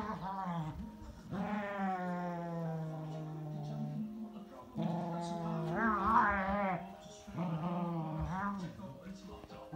Oh, it's locked up.